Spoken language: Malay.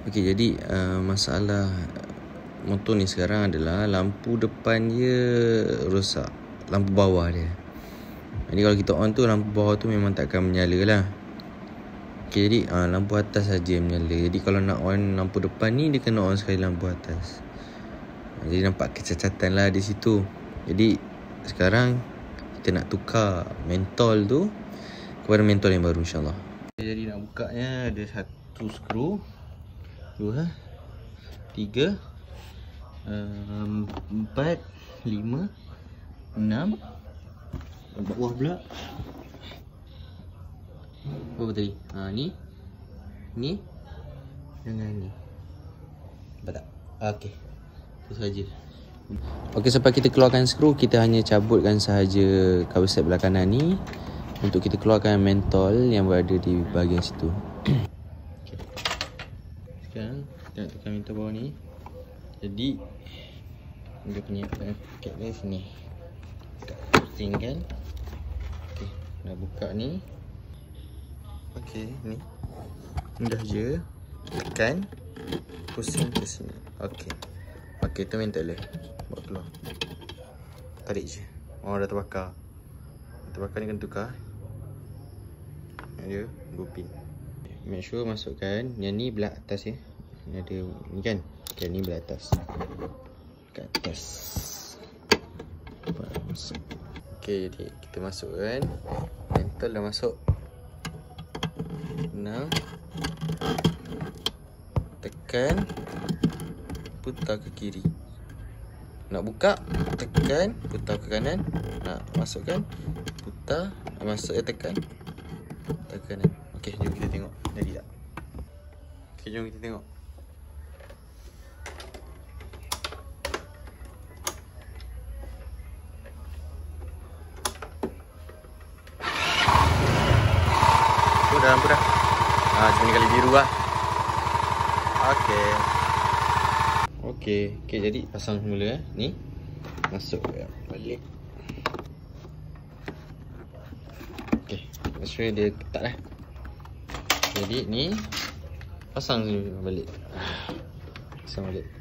Okey, jadi uh, masalah motor ni sekarang adalah lampu depan dia rosak. Lampu bawah dia. Jadi kalau kita on tu lampu bawah tu memang tak akan menyala lah. Okay, jadi uh, lampu atas saja menyala. Jadi kalau nak on lampu depan ni dia kena on sekali lampu atas. Jadi nampak kecacatan lah di situ. Jadi sekarang kita nak tukar mentol tu kepada mentol yang baru insyaAllah. Jadi nak bukanya ada satu skru. Dua. Tiga. Um, empat. Lima. Enam. Bawah pula. Berapa tadi? Ha, ni. Ni. Dengan ni. Nampak tak? Okey. Itu saja. Okey, sampai kita keluarkan skru, kita hanya cabutkan sahaja cover set belah kanan ni untuk kita keluarkan mentol yang berada di bahagian situ. Okay. Sekarang kita nak tekan mentol bawah ni. Jadi dia punya paket dia sini. Kita pusingkan. Okey, nak buka ni. Okey, ni. Mudah je. Tekan pusing ke sini. Okey. Okey, tu mentol dia bawa keluar tarik je orang dah terbakar terbakar ni kena tukar dia dua make sure masukkan yang ni belah atas ya. Ni ada ni kan? Okay, ni belah atas. Kat atas. Ok jadi kita masukkan mental dah masuk. Now tekan. Putar ke kiri. Nak buka tekan. Putar ke kanan. Nak masukkan putar. Masuk ya tekan. Tekan okey kita jadi tak okey jom kita tengok Oh, dah lampu dah. Ha, cuma ni kali biru lah. Okay. Okey, okey jadi pasang semula eh. Ni. Masuk ya. balik. Okey, make sure dia ketat lah. Jadi ni pasang balik. Pasang balik.